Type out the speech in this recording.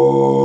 Oh.